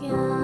God.